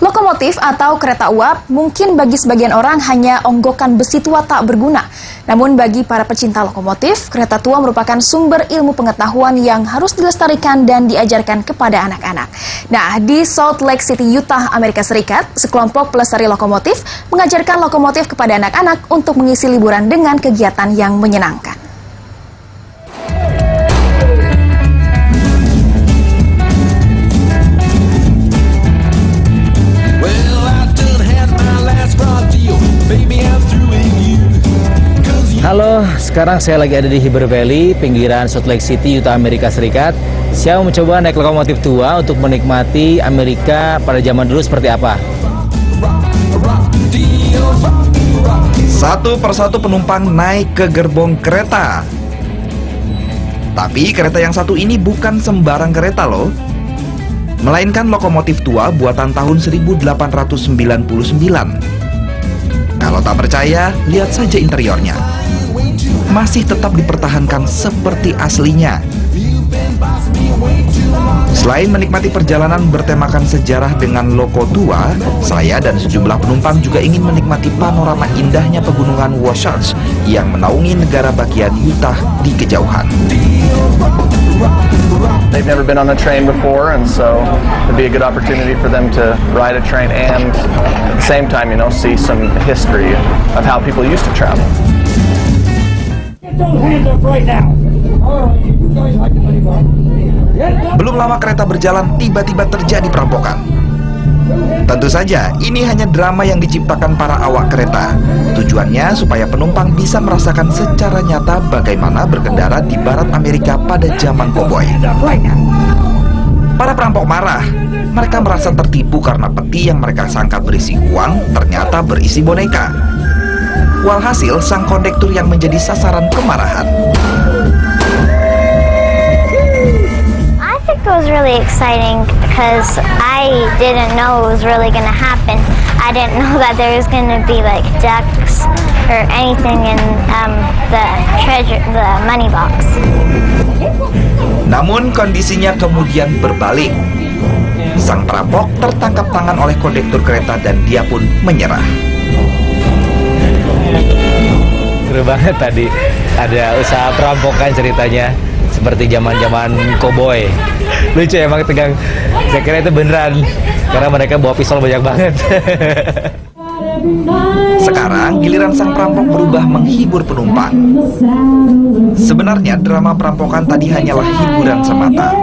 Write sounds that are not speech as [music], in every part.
Lokomotif atau kereta uap mungkin bagi sebagian orang hanya onggokan besi tua tak berguna. Namun bagi para pecinta lokomotif, kereta tua merupakan sumber ilmu pengetahuan yang harus dilestarikan dan diajarkan kepada anak-anak. Nah, di Salt Lake City, Utah, Amerika Serikat, sekelompok pelestari lokomotif mengajarkan lokomotif kepada anak-anak untuk mengisi liburan dengan kegiatan yang menyenangkan. Halo, sekarang saya lagi ada di Heber Valley, pinggiran Salt Lake City, Utah, Amerika Serikat. Saya mencoba naik lokomotif tua untuk menikmati Amerika pada zaman dulu seperti apa. Satu persatu penumpang naik ke gerbong kereta. Tapi kereta yang satu ini bukan sembarang kereta loh. Melainkan lokomotif tua buatan tahun 1899. Kalau tak percaya, lihat saja interiornya masih tetap dipertahankan seperti aslinya. Selain menikmati perjalanan bertemakan sejarah dengan loko tua, saya dan sejumlah penumpang juga ingin menikmati panorama indahnya pegunungan Wasatch yang menaungi negara bagian Utah di kejauhan. They've never been on a train before, and so it'd be a good opportunity for them to ride a train and at the same time, you know, see some history of how people used to travel. Belum lama kereta berjalan, tiba-tiba terjadi perampokan. Tentu saja, ini hanya drama yang diciptakan para awak kereta. Tujuannya supaya penumpang bisa merasakan secara nyata bagaimana berkendara di barat Amerika pada zaman koboi. Para perampok marah. Mereka merasa tertipu karena peti yang mereka sangka berisi uang ternyata berisi boneka. Walhasil, sang kondektur yang menjadi sasaran kemarahan. I think it was really exciting because I didn't know it was really going to happen. I didn't know [laughs] that there was going to be like ducks or anything in um, the treasure, the money box. Namun kondisinya kemudian berbalik. Sang perampok tertangkap tangan oleh kondektur kereta dan dia pun menyerah. Seru banget tadi ada usaha perampokan ceritanya seperti zaman-zaman koboi. Lucu emang tegang. Saya kira itu beneran karena mereka bawa pistol banyak banget. [laughs] Sekarang giliran sang perampok berubah menghibur penumpang. Sebenarnya drama perampokan tadi hanyalah hiburan semata.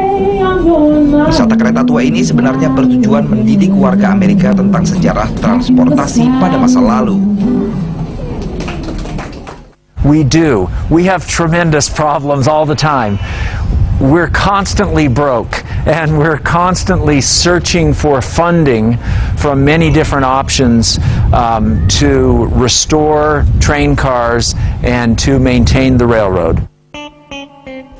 Wisata kereta tua ini sebenarnya bertujuan mendidik warga Amerika tentang sejarah transportasi pada masa lalu. We do. We have tremendous problems all the time. We're constantly broke and we're constantly searching for funding from many different options um, to restore train cars and to maintain the railroad.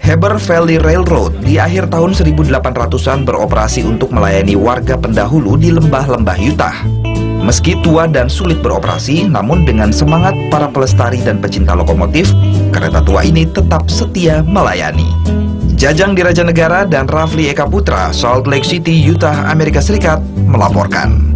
Heber Valley Railroad di akhir tahun 1800-an beroperasi untuk melayani warga pendahulu di lembah-lembah Utah. Meski tua dan sulit beroperasi, namun dengan semangat para pelestari dan pecinta lokomotif, kereta tua ini tetap setia melayani. Jajang di Raja Negara dan Rafli Eka Putra, Salt Lake City, Utah, Amerika Serikat, melaporkan.